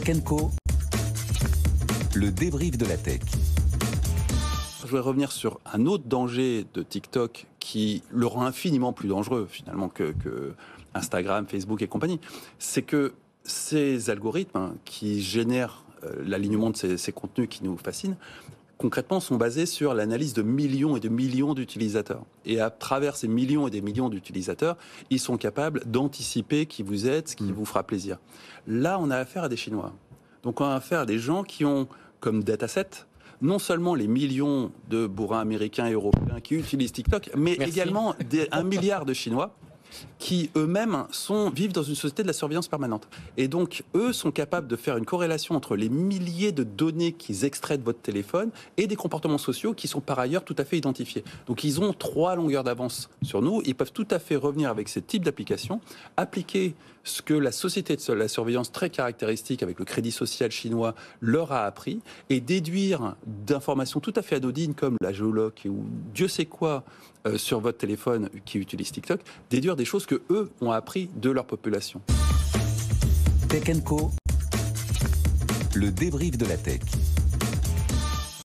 Tech Co. Le débrief de la tech. Je voudrais revenir sur un autre danger de TikTok qui le rend infiniment plus dangereux finalement que, que Instagram, Facebook et compagnie. C'est que ces algorithmes hein, qui génèrent euh, l'alignement de ces, ces contenus qui nous fascinent concrètement sont basés sur l'analyse de millions et de millions d'utilisateurs. Et à travers ces millions et des millions d'utilisateurs, ils sont capables d'anticiper qui vous êtes, ce qui vous fera plaisir. Là, on a affaire à des Chinois. Donc on a affaire à des gens qui ont comme dataset non seulement les millions de bourrins américains et européens qui utilisent TikTok, mais Merci. également des, un milliard de Chinois qui eux-mêmes vivent dans une société de la surveillance permanente. Et donc, eux sont capables de faire une corrélation entre les milliers de données qu'ils extraient de votre téléphone et des comportements sociaux qui sont par ailleurs tout à fait identifiés. Donc, ils ont trois longueurs d'avance sur nous. Ils peuvent tout à fait revenir avec ce type d'application, appliquer ce que la société de la surveillance très caractéristique avec le crédit social chinois leur a appris et déduire d'informations tout à fait anodines comme la géologue ou Dieu sait quoi euh, sur votre téléphone qui utilise TikTok, déduire des choses que eux ont appris de leur population. Tech Co. Le débrief de la tech.